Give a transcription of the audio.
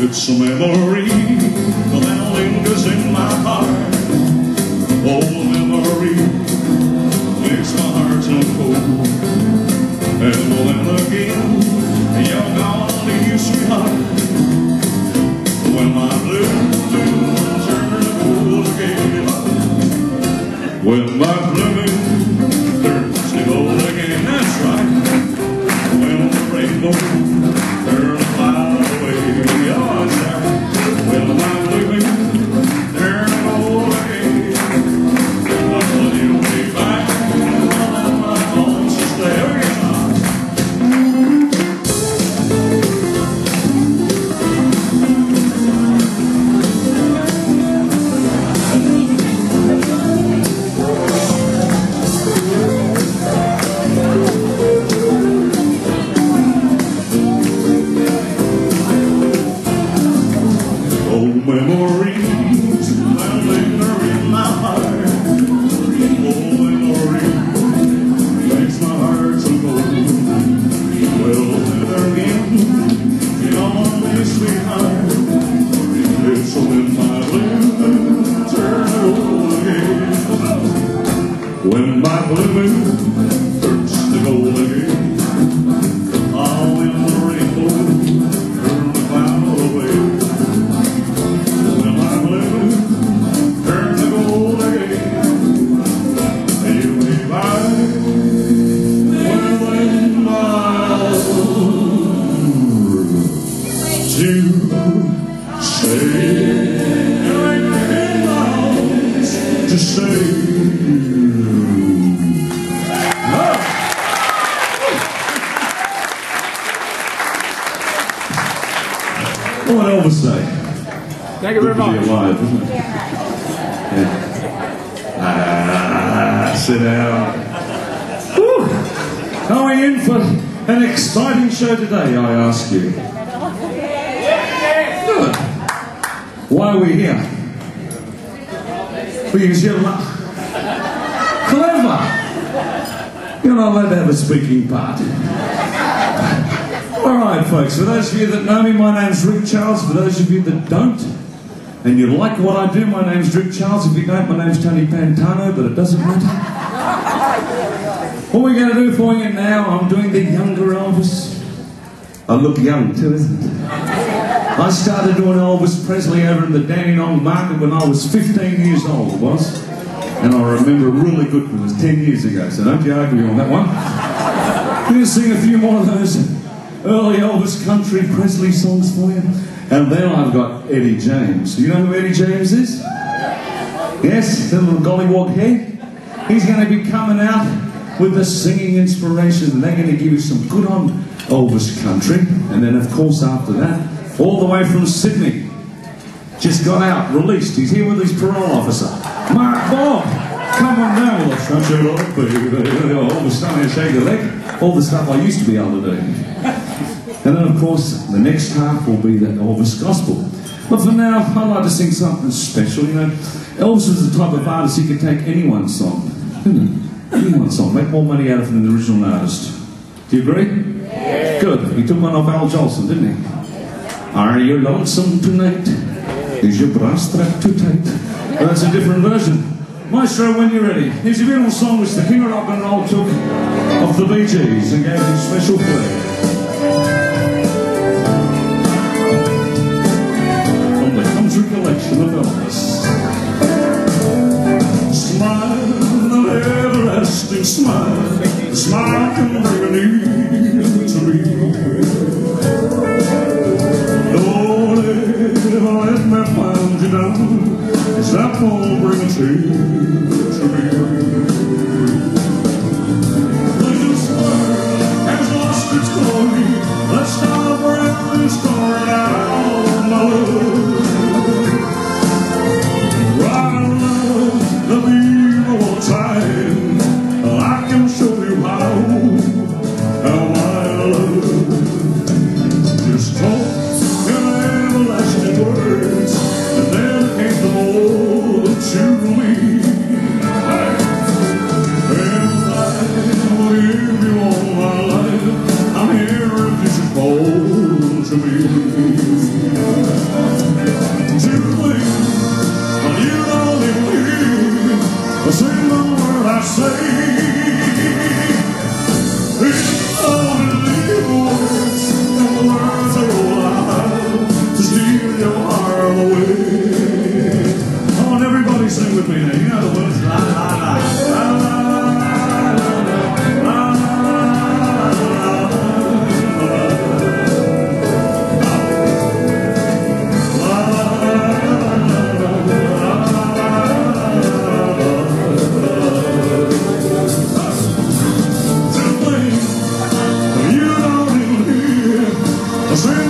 It's a memory that lingers in my heart. Oh, memory makes my heart so cold. And when again you're gone, dear sweetheart, when my blue moon turns cold again, when my blue Moon turns to gold again. Oh, when the rainbow turn the away. When my blue turn to gold again, you miles to miles to say. Thank you very Good to be much. alive, isn't it? Yeah. Ah, sit down. Whew. Are we in for an exciting show today, I ask you? Good. Why are we here? Because you're la- clever. You're not allowed to have a speaking part. All right, folks, for those of you that know me, my name's Rick Charles. For those of you that don't, and you like what I do, my name's Rick Charles. If you don't, my name's Tony Pantano, but it doesn't matter. What we're going to do for you now, I'm doing the younger Elvis. I look young too, isn't it? I started doing Elvis Presley over in the Dandenong Market when I was 15 years old, it was. And I remember really good it was 10 years ago, so don't you argue on that one. I'm sing a few more of those early Elvis country Presley songs for you. And then I've got Eddie James. Do you know who Eddie James is? Yes, the little gollywog head. He's going to be coming out with the singing inspiration. And they're going to give you some good on Elvis country. And then, of course, after that, all the way from Sydney, just got out, released. He's here with his parole officer, Mark Bob. Come on down with us, don't you, Lord, baby? All the stuff shake your leg, all the stuff I used to be able to do. And then, of course, the next half will be the Elvis Gospel. But for now, I'd like to sing something special. You know, Elvis is the type of artist he could take anyone's song. Hmm, anyone's song, make more money out of it than the original artist. Do you agree? Good. He took one off Al Jolson, didn't he? Are you lonesome tonight? Is your bra strap too tight? Well, that's a different version. Maestro, when you're ready. Here's a beautiful song which the King of Rock and Roll took off the Bee Gees and gave him special flair. Everlasting smile. Smile can bring an to me. If I let me find you down, is that won't bring a change to me. This world has lost its glory. Let's start wherever it Say the word I say. A